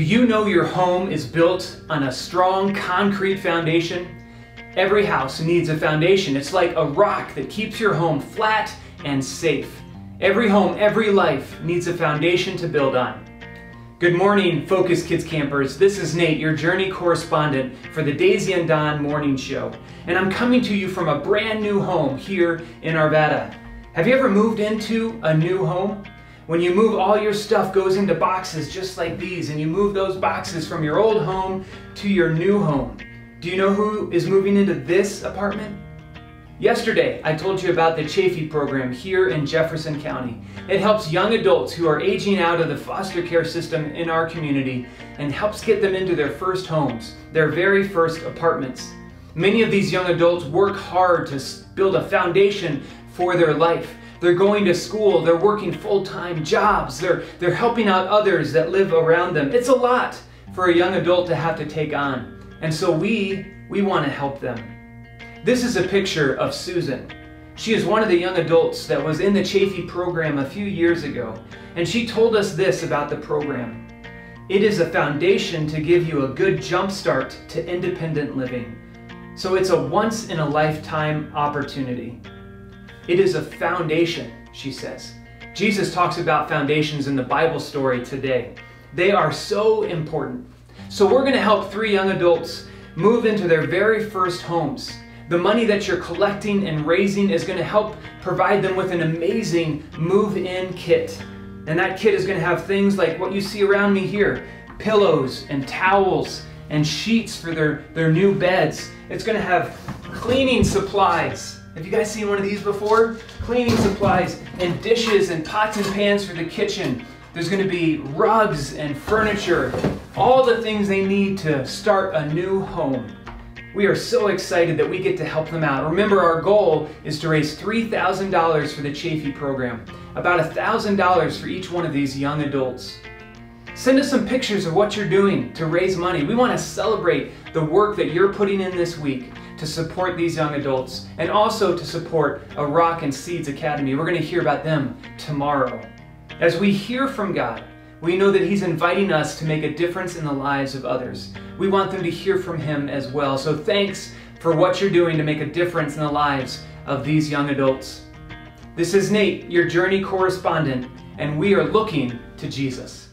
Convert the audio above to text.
you know your home is built on a strong concrete foundation? Every house needs a foundation. It's like a rock that keeps your home flat and safe. Every home, every life needs a foundation to build on. Good morning, Focus Kids Campers. This is Nate, your journey correspondent for the Daisy and Don Morning Show. And I'm coming to you from a brand new home here in Arvada. Have you ever moved into a new home? When you move, all your stuff goes into boxes just like these, and you move those boxes from your old home to your new home. Do you know who is moving into this apartment? Yesterday, I told you about the Chafee program here in Jefferson County. It helps young adults who are aging out of the foster care system in our community and helps get them into their first homes, their very first apartments. Many of these young adults work hard to build a foundation for their life. They're going to school, they're working full-time jobs, they're, they're helping out others that live around them. It's a lot for a young adult to have to take on. And so we, we want to help them. This is a picture of Susan. She is one of the young adults that was in the Chafee program a few years ago, and she told us this about the program. It is a foundation to give you a good jump start to independent living. So it's a once in a lifetime opportunity. It is a foundation, she says. Jesus talks about foundations in the Bible story today. They are so important. So we're going to help three young adults move into their very first homes. The money that you're collecting and raising is going to help provide them with an amazing move-in kit. And that kit is going to have things like what you see around me here, pillows and towels and sheets for their, their new beds. It's going to have cleaning supplies, have you guys seen one of these before? Cleaning supplies and dishes and pots and pans for the kitchen. There's going to be rugs and furniture, all the things they need to start a new home. We are so excited that we get to help them out. Remember, our goal is to raise $3,000 for the Chafee program, about $1,000 for each one of these young adults. Send us some pictures of what you're doing to raise money. We want to celebrate the work that you're putting in this week to support these young adults and also to support a Rock and Seeds Academy. We're going to hear about them tomorrow. As we hear from God, we know that He's inviting us to make a difference in the lives of others. We want them to hear from Him as well. So thanks for what you're doing to make a difference in the lives of these young adults. This is Nate, your journey correspondent, and we are looking to Jesus.